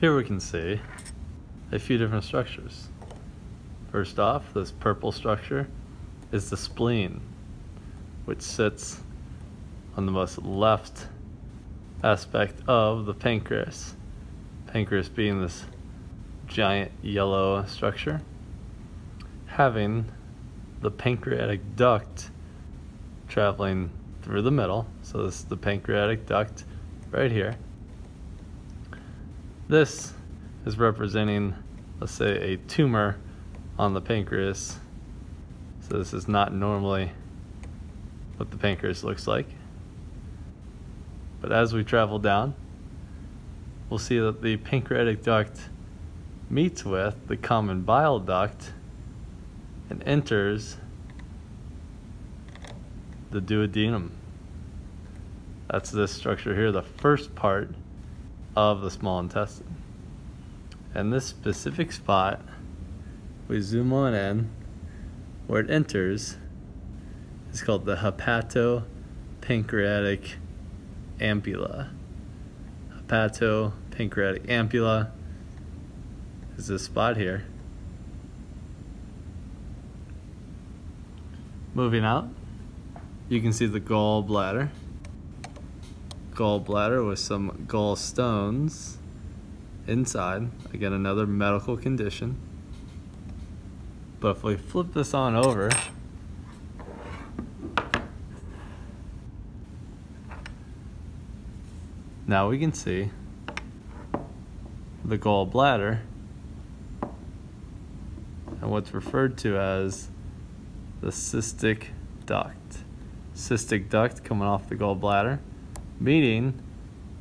Here we can see a few different structures. First off, this purple structure is the spleen, which sits on the most left aspect of the pancreas. Pancreas being this giant yellow structure, having the pancreatic duct traveling through the middle. So this is the pancreatic duct right here. This is representing, let's say, a tumor on the pancreas. So this is not normally what the pancreas looks like. But as we travel down, we'll see that the pancreatic duct meets with the common bile duct and enters the duodenum. That's this structure here, the first part of the small intestine. And this specific spot, we zoom on in, where it enters, is called the hepatopancreatic ampulla. Hepatopancreatic ampulla is this spot here. Moving out, you can see the gallbladder. Gallbladder with some gallstones inside. Again, another medical condition. But if we flip this on over, now we can see the gallbladder and what's referred to as the cystic duct. Cystic duct coming off the gallbladder, meeting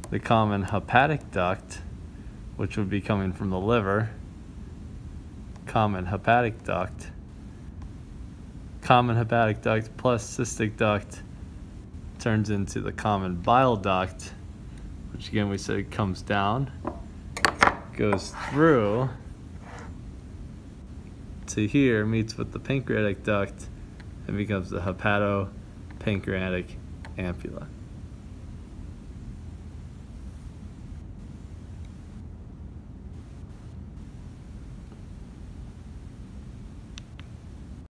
the common hepatic duct, which would be coming from the liver, common hepatic duct, common hepatic duct plus cystic duct turns into the common bile duct, which again we said comes down, goes through to here, meets with the pancreatic duct, and becomes the hepatopancreatic ampulla.